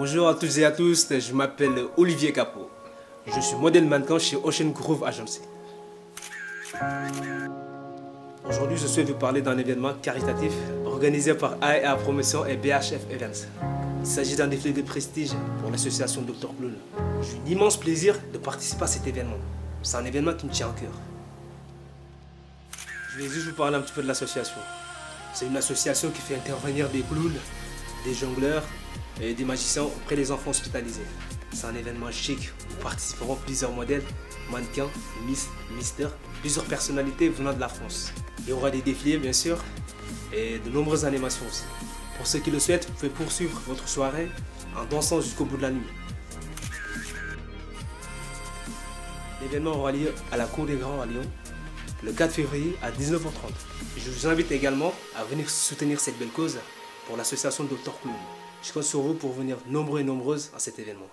Bonjour à toutes et à tous, je m'appelle Olivier Capot. Je suis modèle mannequin chez Ocean Grove Agency. Aujourd'hui, je souhaite vous parler d'un événement caritatif organisé par AEA Promotion et BHF Events. Il s'agit d'un défilé de prestige pour l'association Dr Clown. J'ai eu l'immense plaisir de participer à cet événement. C'est un événement qui me tient à cœur. Je vais juste vous parler un petit peu de l'association. C'est une association qui fait intervenir des clowns, des jongleurs et des magiciens auprès des enfants hospitalisés. C'est un événement chic où participeront plusieurs modèles, mannequins, miss, mister, plusieurs personnalités venant de la France. Il y aura des défilés bien sûr et de nombreuses animations aussi. Pour ceux qui le souhaitent, vous pouvez poursuivre votre soirée en dansant jusqu'au bout de la nuit. L'événement aura lieu à la Cour des Grands à Lyon le 4 février à 19h30. Je vous invite également à venir soutenir cette belle cause pour l'association Dr Clown. Je compte sur vous pour venir nombreux et nombreuses à cet événement.